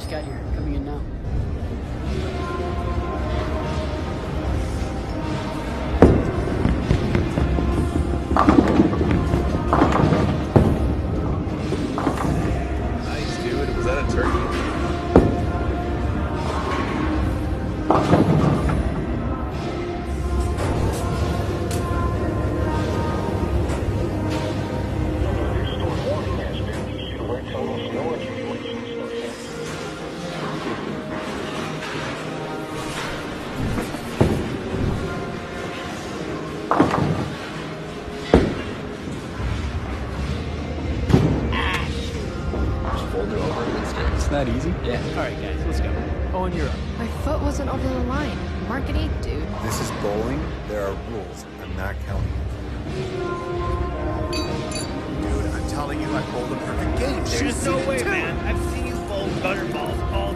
scout here, coming in now. Nice, dude. Was that a turkey? That easy? Yeah. Alright, guys, let's go. Owen, you're up. My foot wasn't over the line. Mark an eight, dude. This is bowling. There are rules. I'm not counting. Dude, I'm telling you, I bowled a perfect game. There's no way, man. I've seen you bowl butterballs all